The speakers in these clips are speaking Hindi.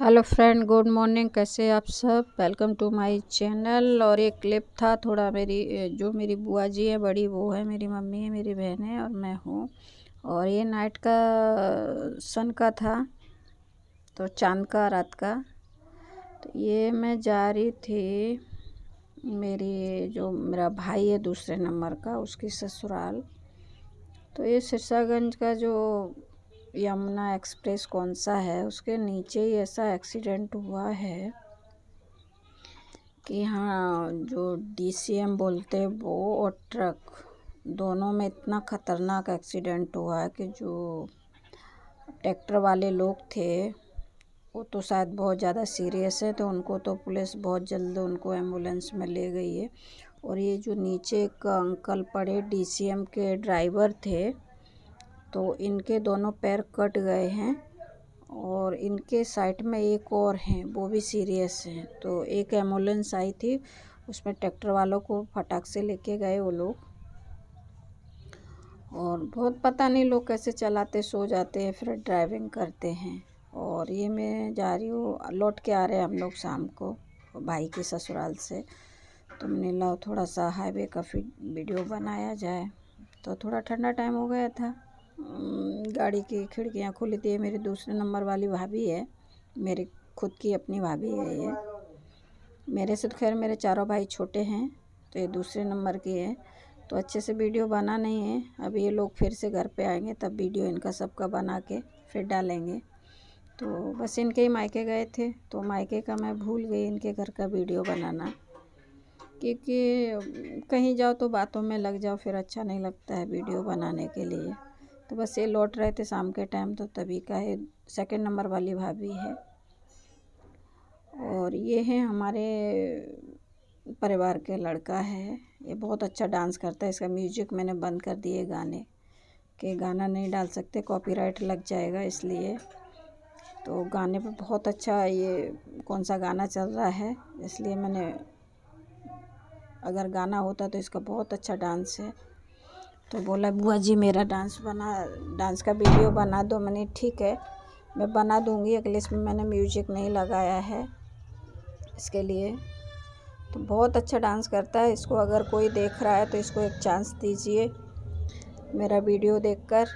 Hello friend, good morning. कैसे आप सब? Welcome to my channel. और एक क्लिप था थोड़ा मेरी जो मेरी बुआ जी है, बड़ी, वो है मेरी मम्मी है मेरी बहन है और मैं हूँ। और ये नाइट का, सन का था तो चाँद का, रात का। तो ये मैं जा रही थी मेरी, जो मेरा भाई है दूसरे नंबर का, उसकी ससुराल। तो ये सिरसागंज का जो यमुना एक्सप्रेस कौन सा है? उसके नीचे ही ऐसा एक्सीडेंट हुआ है कि हाँ जो डीसीएम बोलते हैं, वो और ट्रक, दोनों में इतना ख़तरनाक एक्सीडेंट हुआ है कि जो ट्रैक्टर वाले लोग थे, वो तो शायद बहुत ज़्यादा सीरियस है तो उनको तो पुलिस बहुत जल्द उनको एंबुलेंस में ले गई है। और ये जो नीचे एक अंकल पड़े डीसीएम के ड्राइवर थे तो इनके दोनों पैर कट गए हैं और इनके साइड में एक और हैं, वो भी सीरियस हैं। तो एक एंबुलेंस आई थी, उसमें ट्रैक्टर वालों को फटाक से लेके गए वो लोग। और बहुत पता नहीं लोग कैसे चलाते, सो जाते हैं, फिर ड्राइविंग करते हैं। और ये मैं जा रही हूँ, लौट के आ रहे हैं हम लोग शाम को, भाई के ससुराल से। तो मैंने लाओ थोड़ा सा हाईवे का वीडियो बनाया जाए। तो थोड़ा ठंडा टाइम हो गया था। गाड़ी की खिड़कियाँ खुली थी मेरी दूसरे नंबर वाली भाभी है, मेरी खुद की अपनी भाभी है ये। मेरे से तो खैर मेरे चारों भाई छोटे हैं तो ये दूसरे नंबर की है तो अच्छे से वीडियो बना नहीं है। अब ये लोग फिर से घर पे आएँगे, तब वीडियो इनका सबका बना के फिर डालेंगे। तो बस इनके ही मायके गए थे तो मायके का मैं भूल गई इनके घर का वीडियो बनाना। क्योंकि कहीं जाओ तो बातों में लग जाओ, फिर अच्छा नहीं लगता है वीडियो बनाने के लिए। तो बस ये लौट रहे थे शाम के टाइम तो तभी का है सेकंड नंबर वाली भाभी है। और ये है हमारे परिवार के लड़का है। ये बहुत अच्छा डांस करता है, इसका म्यूज़िक मैंने बंद कर दिए गाने, के गाना नहीं डाल सकते कॉपीराइट लग जाएगा इसलिए। तो गाने पर बहुत अच्छा ये कौन सा गाना चल रहा है, इसलिए मैंने, अगर गाना होता तो इसका बहुत अच्छा डांस है। तो बोला, बुआ जी, मेरा डांस बना, डांस का वीडियो बना दो। मैंने, ठीक है, मैं बना दूँगी। अगले इसमें मैंने म्यूज़िक नहीं लगाया है इसके लिए। तो बहुत अच्छा डांस करता है। इसको अगर कोई देख रहा है तो इसको एक चांस दीजिए मेरा वीडियो देखकर।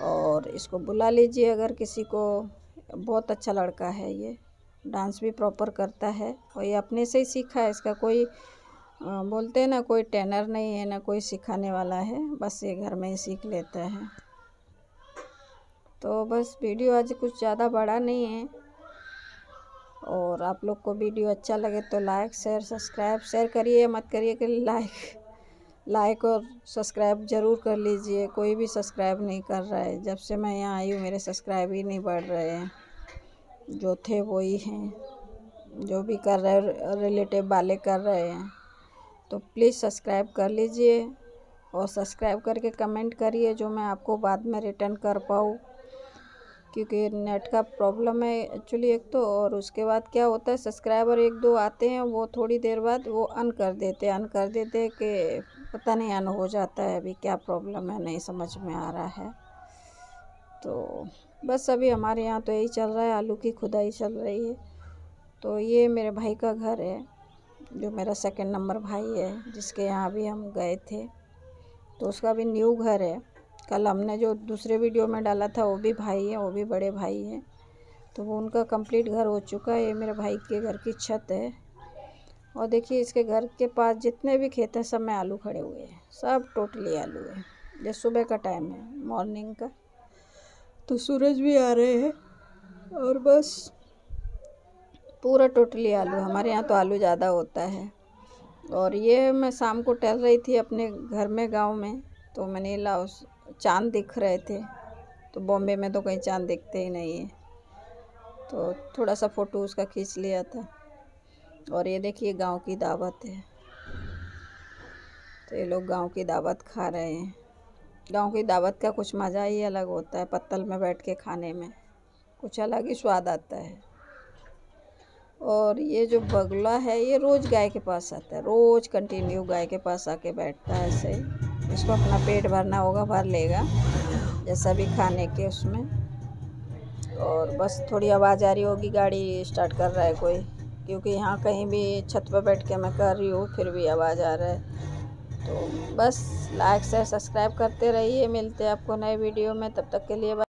और इसको बुला लीजिए अगर किसी को। बहुत अच्छा लड़का है ये। डांस भी प्रॉपर करता है और ये अपने से ही सीखा है। इसका कोई बोलते हैं ना, कोई ट्रेनर नहीं है, ना कोई सिखाने वाला है, बस ये घर में ही सीख लेता है। तो बस वीडियो आज कुछ ज़्यादा बड़ा नहीं है। और आप लोग को वीडियो अच्छा लगे तो लाइक शेयर सब्सक्राइब शेयर करिए, मत करिए कि लाइक लाइक और सब्सक्राइब ज़रूर कर लीजिए, कोई भी सब्सक्राइब नहीं कर रहा है। जब से मैं यहाँ आई हूँ, मेरे सब्सक्राइब ही नहीं बढ़ रहे हैं। जो थे वही हैं, जो भी कर रहे रिलेटिव वाले कर रहे हैं। तो प्लीज़ सब्सक्राइब कर लीजिए और सब्सक्राइब करके कमेंट करिए जो मैं आपको बाद में रिटर्न कर पाऊँ। क्योंकि नेट का प्रॉब्लम है एक्चुअली एक तो और उसके बाद क्या होता है, सब्सक्राइबर एक दो आते हैं, वो थोड़ी देर बाद वो अन कर देते अन कर देते कि पता नहीं अन हो जाता है, अभी क्या प्रॉब्लम है, नहीं समझ में आ रहा है। तो बस अभी हमारे यहाँ तो यही चल रहा है, आलू की खुदाई चल रही है। तो ये मेरे भाई का घर है। जो मेरा सेकंड नंबर भाई है, जिसके यहाँ भी हम गए थे तो उसका भी न्यू घर है। कल हमने जो दूसरे वीडियो में डाला था, वो भी भाई है, वो भी बड़े भाई हैं। तो वो उनका कंप्लीट घर हो चुका है, ये मेरे भाई के घर की छत है। और देखिए, इसके घर के पास जितने भी खेत हैं, सब में आलू खड़े हुए हैं। सब टोटली आलू है। ये सुबह का टाइम है मॉर्निंग का। तो सूरज भी आ रहे हैं, और बस पूरा टोटली आलू, हमारे यहाँ तो आलू ज़्यादा होता है। और ये मैं शाम को टहल रही थी अपने घर में, गाँव में तो मैंने ला उस चाँद दिख रहे थे तो बॉम्बे में तो कहीं चाँद दिखते ही नहीं है। तो थोड़ा सा फ़ोटो उसका खींच लिया था। और ये देखिए गाँव की दावत है। तो ये लोग गाँव की दावत खा रहे हैं। गाँव की दावत का कुछ मज़ा ही अलग होता है, पत्तल में बैठ के खाने में। कुछ अलग ही स्वाद आता है। और ये जो बगला है, ये रोज़ गाय के पास आता है। रोज़ कंटिन्यू गाय के पास आके बैठता है ऐसे इसको अपना पेट भरना होगा, भर लेगा, जैसा भी खाने के उसमें। और बस थोड़ी आवाज़ आ रही होगी, गाड़ी स्टार्ट कर रहा है कोई। क्योंकि यहाँ कहीं भी छत पर बैठ के मैं कर रही हूँ, फिर भी आवाज़ आ रहा है। तो बस लाइक शेयर सब्सक्राइब करते रहिए। मिलते हैं आपको नए वीडियो में। तब तक के लिए